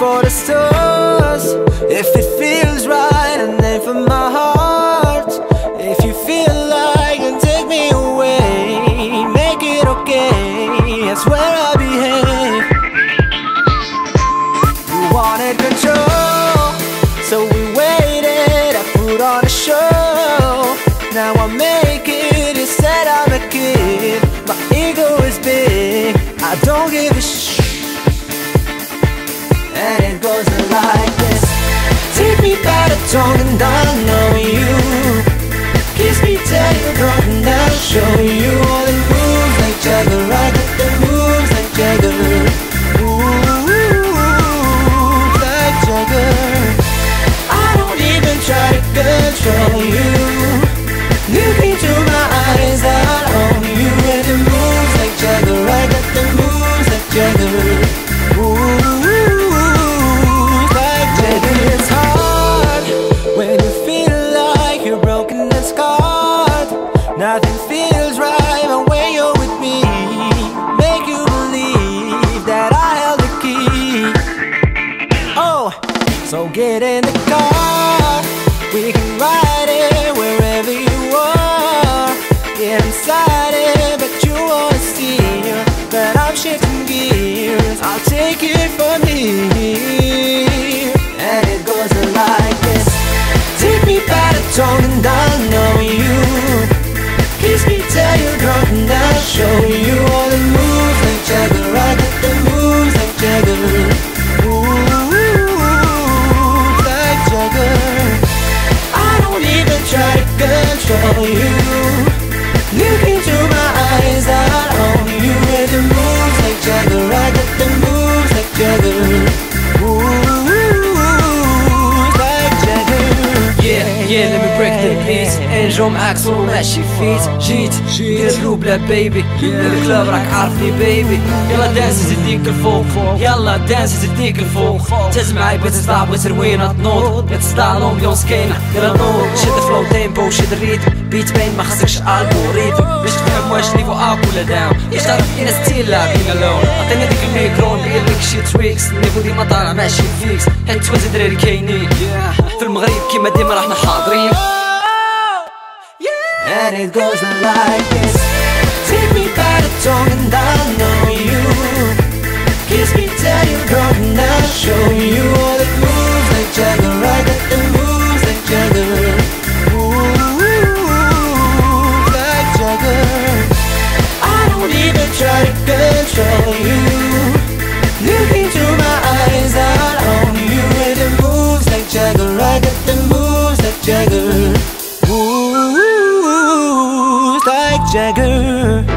for the stars. If it feels right and then for my heart. If you feel like and take me away. Make it okay, I swear I'll behave. You wanted control So we waited, I put on a show. Now I make it, you said I'm a kid. My ego is big, I don't give a shit and I'll know you. Kiss me, tell you drunk and I'll show you so get in the car. We can ride it wherever you are. Inside Till you're drunk and I'll show you انجو معاك صورو ماشي فيت. جيت دير قلوب لا بيبي الكلاب راك عارفني بيبي يلا دانس زدنيك الفوق يلا دانس زدنيك الفوق تهز معاي بغيت تصدع بغيت روينة تنوض. بغيت تصدع لومبيونس كاينة يلا نوض شد فلو تيمبو شد الريتم. بيت باين ما خصكش الجوريتم باش تفهم واش نيفو اب ولا داون. باش تعرف اين ستيل لا بين الون عطيني ديك الميكرو ندير لك شي تويكس النيفو ديما طالع ماشي فيكس حيت توازي دراري كاينين. في المغرب كيما ديما راحنا حاضرين. And it goes like this. Take me by the tongue and I'll know you. Kiss me till you're drunk and I'll show you all the moves like Jagger I got the moves like Jagger Ooh, like Jagger I don't even try to control you Jagger.